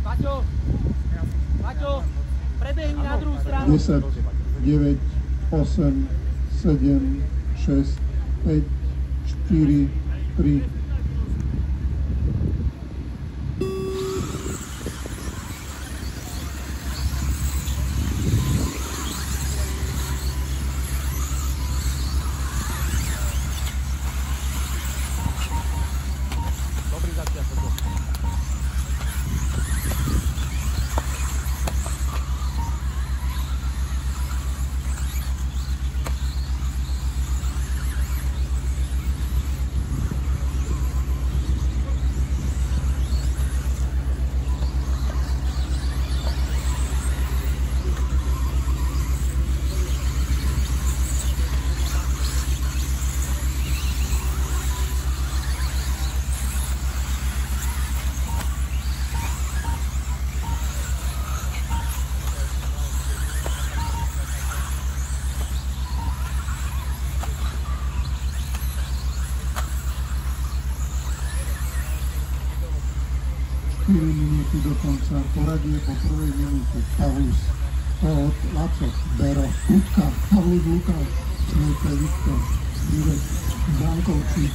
Paťo, Paťo, prebehni na druhú stranu. 10, 9, 8, 7, 6, 5, 4, 3, 4 minúty do konca, poradie po prvej minúte, Pavlus, Todd, Laco, Bero, Kutka, Pavlus Lukáš, Smepe Viktor, Jurek, Brankovčík,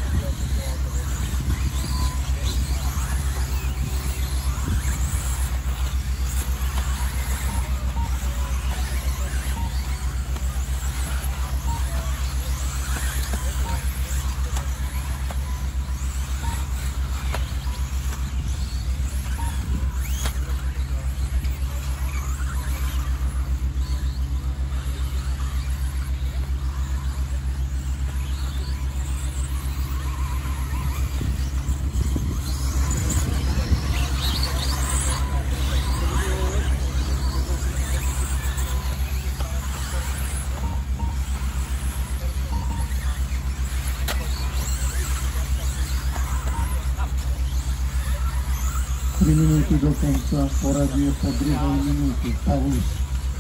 Tri minúty do konca, poradie po druhej minúte, Pavlus,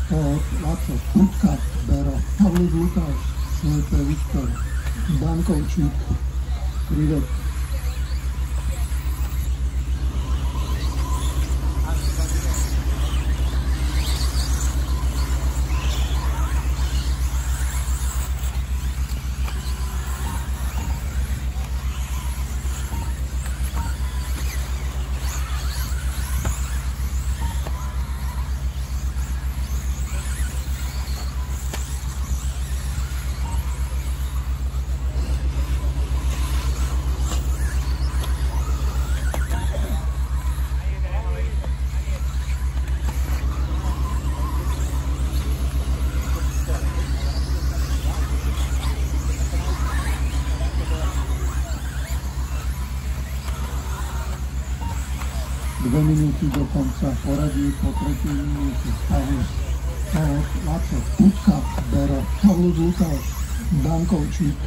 Todd, Laco, Kutka, Bero, Pavlus Lukáš, Smepe Viktor, Brankovčík, Krivek, Dve minúty do konca, poradie po tretej minúte, Pavlus, Todd, Laco, Kutka, Bero, Pavlus Lukáš, Brankovčík,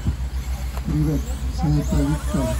Krivek, Smepe Viktor,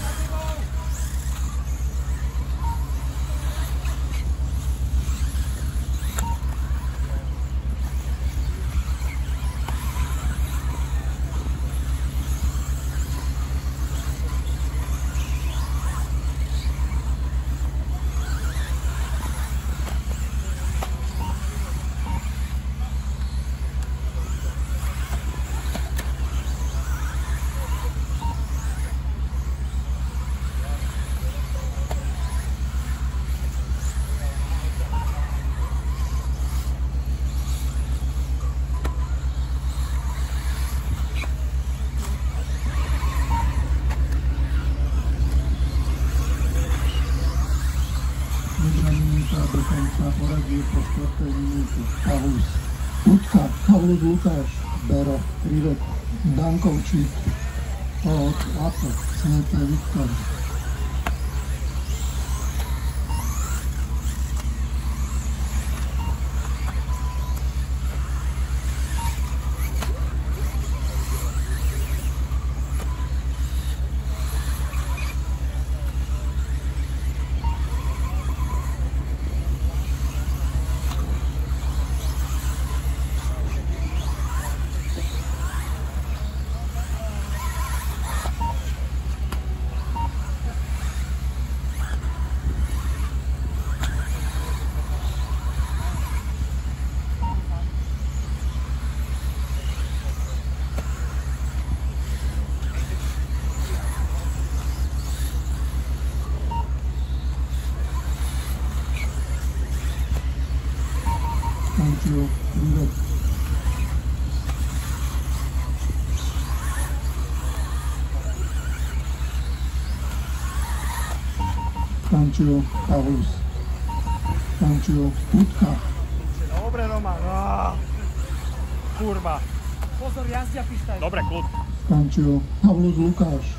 Jedna minúta do konca, poradie po štvrtej minúte, Pavlus, Kutka, Pavlus Lukáš, Bero, Krivek, Dankovčík, Todd, Laco, Smepe Viktor, Tančil Krivet. Tančil Pavlus. Tančil Putka. Dobre, Roman. Á, Kurva. Pozor, jazdia pištaj. Dobre, kľud. Tančil Pavlus Lukáš.